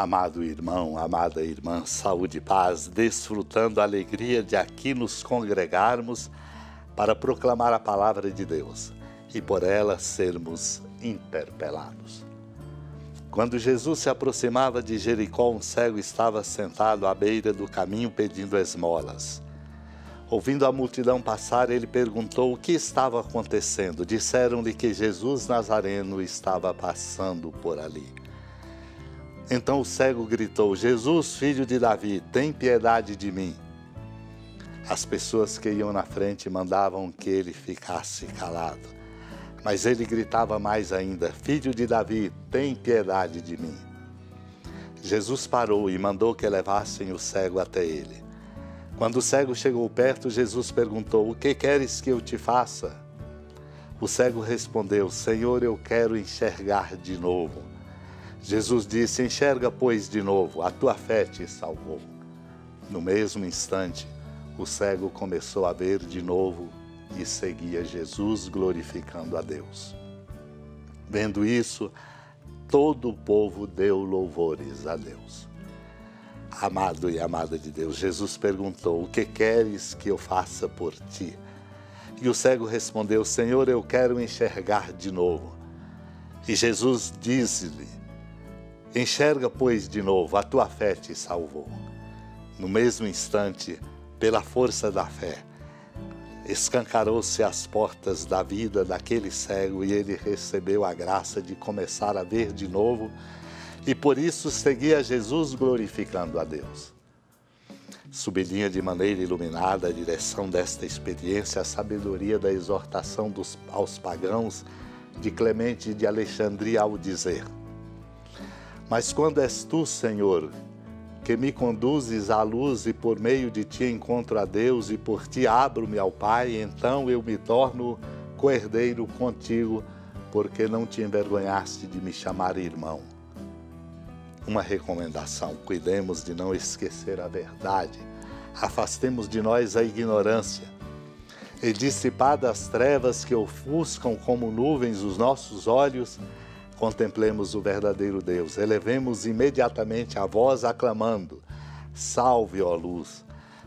Amado irmão, amada irmã, saúde e paz, desfrutando a alegria de aqui nos congregarmos para proclamar a palavra de Deus e por ela sermos interpelados. Quando Jesus se aproximava de Jericó, um cego estava sentado à beira do caminho pedindo esmolas. Ouvindo a multidão passar, ele perguntou o que estava acontecendo. Disseram-lhe que Jesus Nazareno estava passando por ali. Então o cego gritou: Jesus, filho de Davi, tem piedade de mim. As pessoas que iam na frente mandavam que ele ficasse calado. Mas ele gritava mais ainda: Filho de Davi, tem piedade de mim. Jesus parou e mandou que levassem o cego até ele. Quando o cego chegou perto, Jesus perguntou: O que queres que eu te faça? O cego respondeu: Senhor, eu quero enxergar de novo. Jesus disse: Enxerga, pois, de novo, a tua fé te salvou. No mesmo instante, o cego começou a ver de novo e seguia Jesus, glorificando a Deus. Vendo isso, todo o povo deu louvores a Deus. Amado e amada de Deus, Jesus perguntou: O que queres que eu faça por ti? E o cego respondeu: Senhor, eu quero enxergar de novo. E Jesus disse-lhe: Enxerga, pois, de novo, a tua fé te salvou. No mesmo instante, pela força da fé, escancarou-se as portas da vida daquele cego e ele recebeu a graça de começar a ver de novo e por isso seguia Jesus glorificando a Deus. Sublinha de maneira iluminada a direção desta experiência a sabedoria da exortação dos, aos pagãos de Clemente de Alexandria ao dizer: mas quando és tu, Senhor, que me conduzes à luz e por meio de ti encontro a Deus e por ti abro-me ao Pai, então eu me torno coerdeiro contigo, porque não te envergonhaste de me chamar irmão. Uma recomendação: cuidemos de não esquecer a verdade, afastemos de nós a ignorância. E dissipadas as trevas que ofuscam como nuvens os nossos olhos, contemplemos o verdadeiro Deus, elevemos imediatamente a voz aclamando: Salve, ó luz!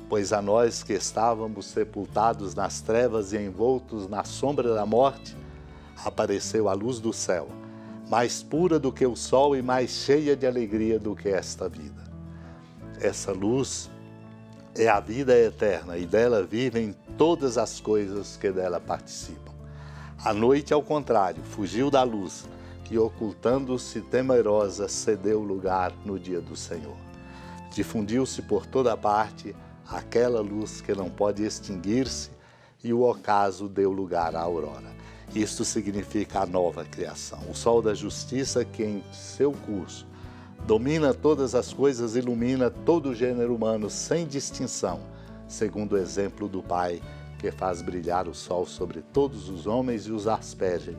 Pois a nós que estávamos sepultados nas trevas e envoltos na sombra da morte, apareceu a luz do céu, mais pura do que o sol e mais cheia de alegria do que esta vida. Essa luz é a vida eterna e dela vivem todas as coisas que dela participam. A noite, ao contrário, fugiu da luz e ocultando-se temerosa, cedeu lugar no dia do Senhor. Difundiu-se por toda parte aquela luz que não pode extinguir-se, e o ocaso deu lugar à aurora. Isto significa a nova criação. O sol da justiça que em seu curso domina todas as coisas, ilumina todo o gênero humano sem distinção, segundo o exemplo do Pai que faz brilhar o sol sobre todos os homens e os asperge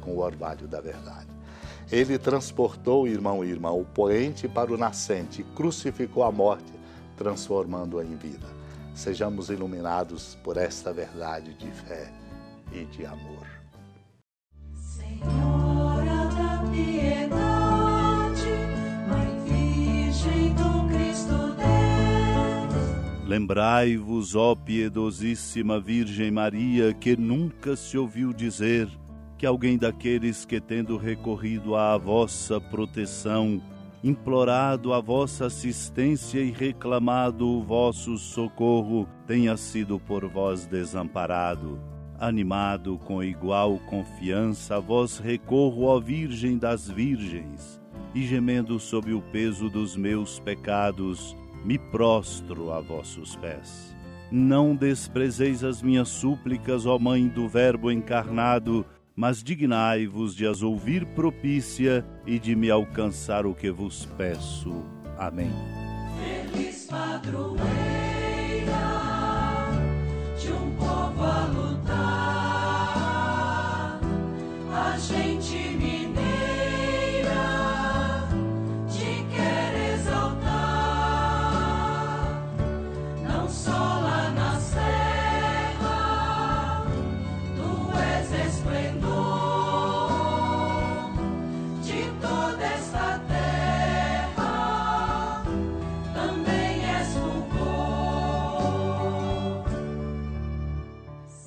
com o orvalho da verdade. Ele transportou, irmão e irmã, o poente para o nascente, crucificou a morte, transformando-a em vida. Sejamos iluminados por esta verdade de fé e de amor. Senhora da piedade, Mãe Virgem do Cristo Deus. Lembrai-vos, ó piedosíssima Virgem Maria, que nunca se ouviu dizer que alguém daqueles que, tendo recorrido à vossa proteção, implorado a vossa assistência e reclamado o vosso socorro, tenha sido por vós desamparado. Animado com igual confiança, vós recorro, ó Virgem das Virgens, e gemendo sob o peso dos meus pecados, me prostro a vossos pés. Não desprezeis as minhas súplicas, ó Mãe do Verbo encarnado, mas dignai-vos de as ouvir propícia e de me alcançar o que vos peço. Amém. Feliz padroeira de um povo a lutar, a gente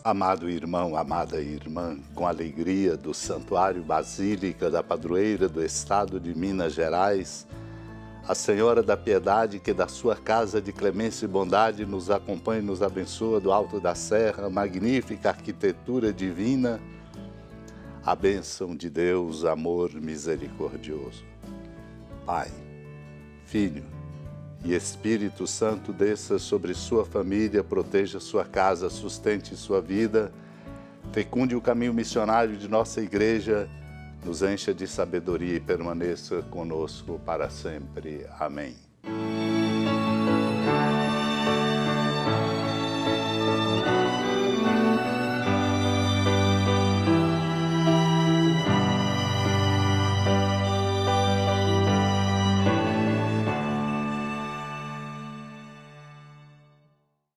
Amado irmão, amada irmã, com alegria do Santuário Basílica da Padroeira do Estado de Minas Gerais, a Senhora da Piedade, que da sua casa de clemência e bondade nos acompanha e nos abençoa do alto da serra, magnífica arquitetura divina, a bênção de Deus, amor misericordioso. Pai, Filho e Espírito Santo desça sobre sua família, proteja sua casa, sustente sua vida, fecunde o caminho missionário de nossa igreja, nos encha de sabedoria e permaneça conosco para sempre. Amém.